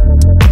Bye.